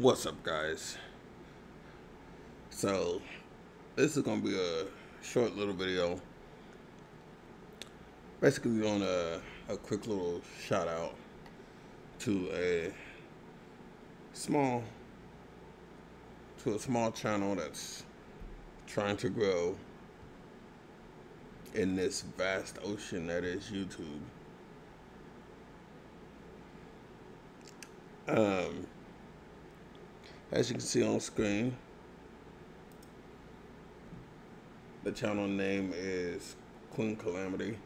What's up, guys? So, this is gonna be a short little video. Basically, on a, a quick little shout out to a small to a small channel that's trying to grow in this vast ocean that is YouTube. Um, as you can see on screen, the channel name is Queen Calamity.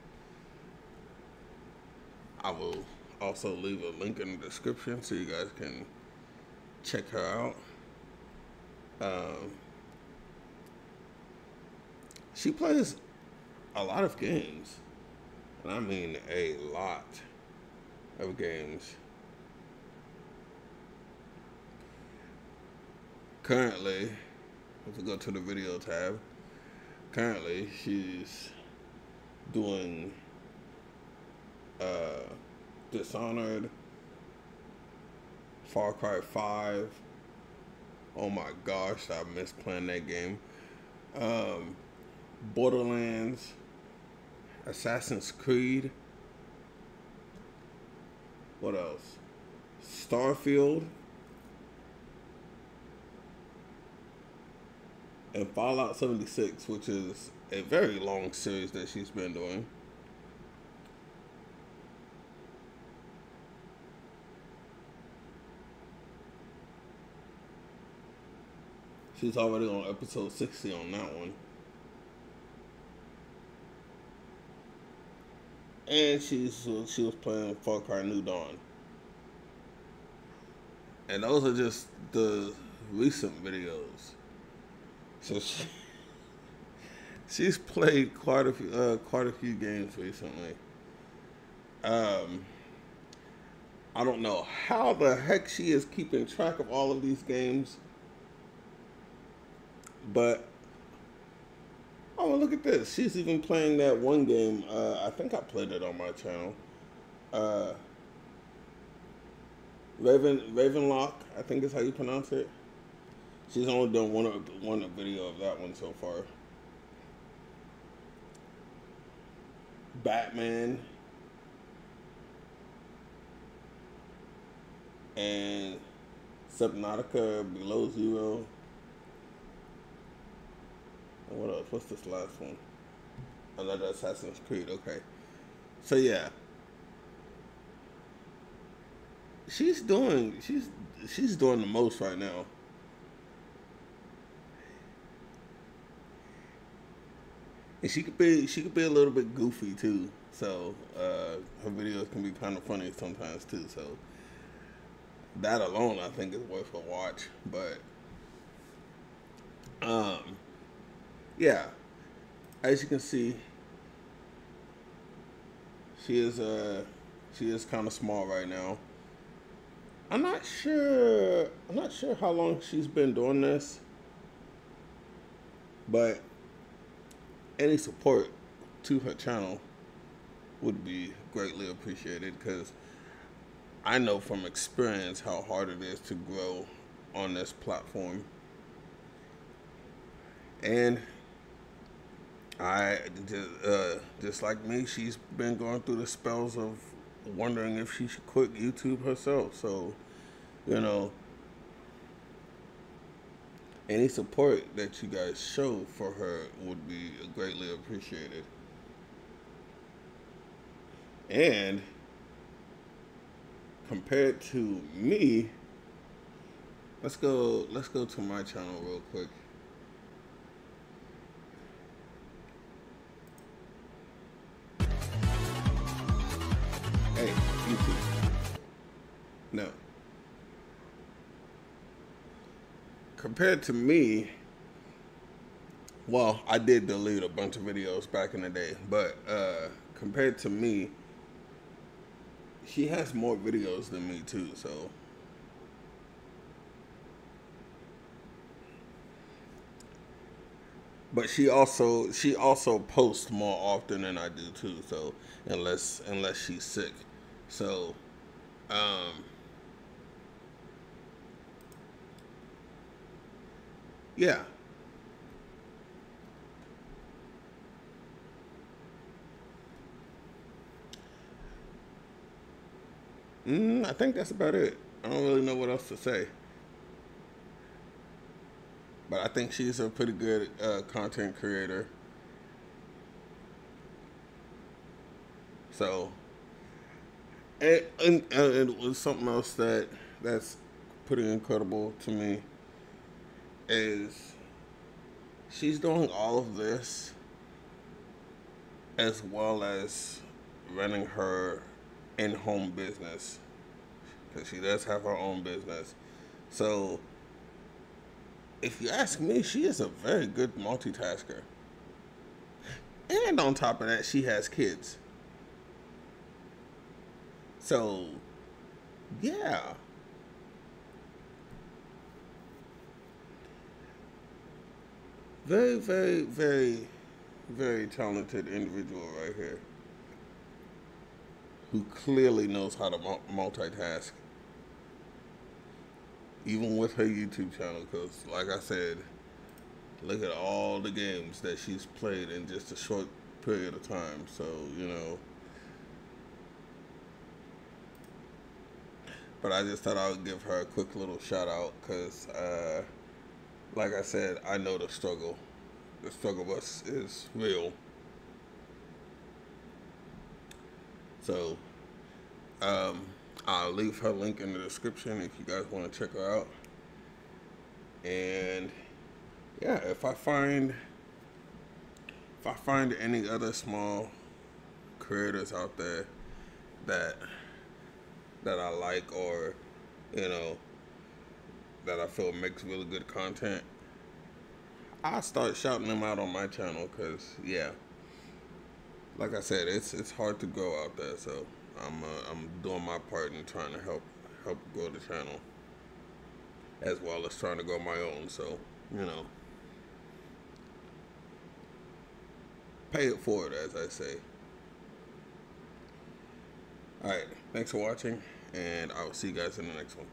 I will also leave a link in the description so you guys can check her out. Um, she plays a lot of games, and I mean a lot of games. Currently, we go to the video tab, currently she's doing uh, Dishonored, Far Cry 5. Oh my gosh, I miss playing that game. Um, Borderlands, Assassin's Creed. What else? Starfield. And Fallout 76, which is a very long series that she's been doing. She's already on episode 60 on that one. And she's she was playing Far Cry New Dawn. And those are just the recent videos. So she, she's played quite a few uh, quite a few games recently. Um, I don't know how the heck she is keeping track of all of these games, but oh look at this! She's even playing that one game. Uh, I think I played it on my channel. Uh, Raven Ravenlok, I think is how you pronounce it. She's only done one one video of that one so far. Batman and Subnautica Below Zero. And what else? What's this last one? Another Assassin's Creed. Okay. So yeah. She's doing she's she's doing the most right now. And she could be she could be a little bit goofy too. So uh, her videos can be kind of funny sometimes too. So that alone, I think, is worth a watch. But um, yeah, as you can see, she is uh she is kind of small right now. I'm not sure. I'm not sure how long she's been doing this, but any support to her channel would be greatly appreciated because I know from experience how hard it is to grow on this platform. And I, uh, just like me, she's been going through the spells of wondering if she should quit YouTube herself. So, you know, any support that you guys show for her would be greatly appreciated. And compared to me, let's go let's go to my channel real quick. Hey, YouTube. No. Compared to me, well, I did delete a bunch of videos back in the day, but uh, compared to me, she has more videos than me too, so. But she also she also posts more often than I do too, so unless unless she's sick. So um yeah. Mm, I think that's about it. I don't really know what else to say. But I think she's a pretty good uh, content creator. So, and, and, and it was something else that that's pretty incredible to me is she's doing all of this as well as running her in-home business because she does have her own business. So, if you ask me, she is a very good multitasker. And on top of that, she has kids. So, yeah. Very, very, very, very talented individual right here who clearly knows how to multitask, even with her YouTube channel. Because, like I said, look at all the games that she's played in just a short period of time. So, you know. But I just thought I would give her a quick little shout out because, uh, like I said, I know the struggle. The struggle bus is real. So, um, I'll leave her link in the description if you guys want to check her out. And yeah, if I find if I find any other small creators out there that that I like or you know that I feel makes really good content, I start shouting them out on my channel because yeah like I said, it's it's hard to grow out there. So I'm uh, I'm doing my part in trying to help help grow the channel, as well as trying to grow my own. So you know, pay it forward, as I say. All right, thanks for watching, and I will see you guys in the next one.